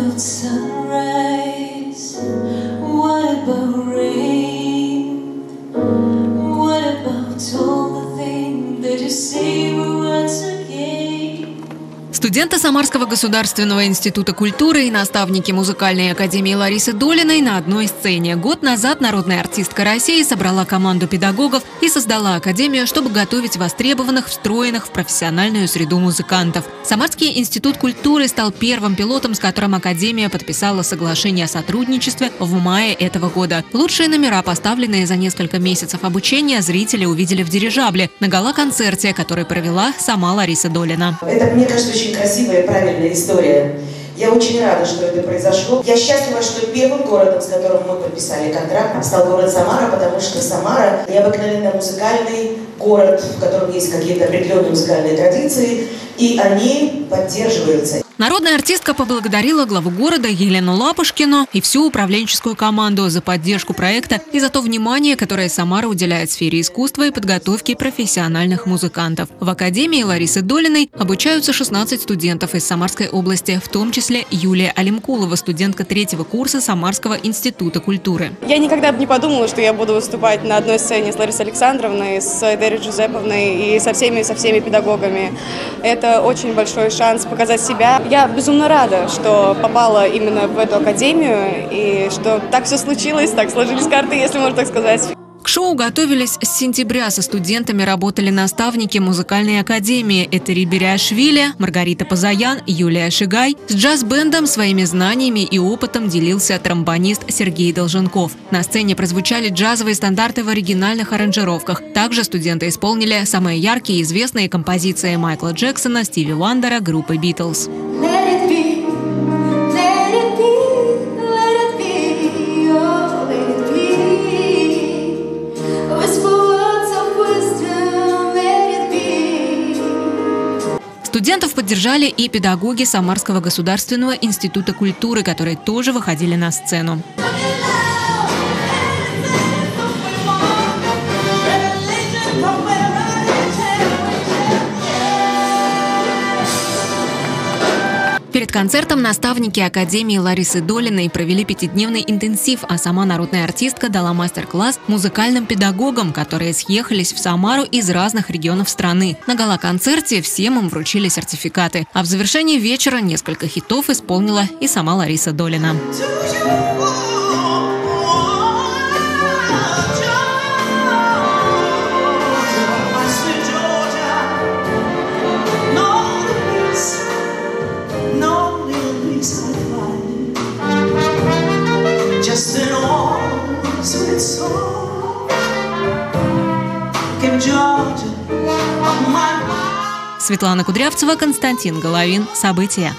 about sunrise? What about rain? Студенты Самарского государственного института культуры и наставники музыкальной академии Ларисы Долиной на одной сцене. Год назад народная артистка России собрала команду педагогов и создала академию, чтобы готовить востребованных, встроенных в профессиональную среду музыкантов. Самарский институт культуры стал первым пилотом, с которым академия подписала соглашение о сотрудничестве в мае этого года. Лучшие номера, поставленные за несколько месяцев обучения, зрители увидели в дирижабле на гала-концерте, который провела сама Лариса Долина. Это, мне кажется, очень красивая и правильная история. Я очень рада, что это произошло. Я счастлива, что первым городом, с которым мы подписали контракт, стал город Самара, потому что Самара необыкновенно музыкальный город, в котором есть какие-то определенные музыкальные традиции, и они поддерживаются. Народная артистка поблагодарила главу города Елену Лапушкину и всю управленческую команду за поддержку проекта и за то внимание, которое Самара уделяет сфере искусства и подготовки профессиональных музыкантов. В Академии Ларисы Долиной обучаются 16 студентов из Самарской области, в том числе Юлия Алимкулова, студентка третьего курса Самарского института культуры. Я никогда бы не подумала, что я буду выступать на одной сцене с Ларисой Александровной, с Эдери Джузеповной и со всеми, со всеми педагогами. Это очень большой шанс показать себя. Я безумно рада, что попала именно в эту академию и что так все случилось, так сложились карты, если можно так сказать. К шоу готовились с сентября. Со студентами работали наставники музыкальной академии. Это Риберяшвили, Маргарита Пазаян, Юлия Шигай. С джаз-бендом своими знаниями и опытом делился тромбонист Сергей Долженков. На сцене прозвучали джазовые стандарты в оригинальных аранжировках. Также студенты исполнили самые яркие и известные композиции Майкла Джексона, Стиви Вандера, группы «Битлз». Студентов поддержали и педагоги Самарского государственного института культуры, которые тоже выходили на сцену. Перед концертом наставники Академии Ларисы Долиной провели пятидневный интенсив, а сама народная артистка дала мастер-класс музыкальным педагогам, которые съехались в Самару из разных регионов страны. На гала-концерте всем им вручили сертификаты, а в завершении вечера несколько хитов исполнила и сама Лариса Долина. Светлана Кудрявцева, Константин Головин. События.